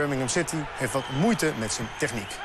Birmingham City heeft wat moeite met zijn techniek.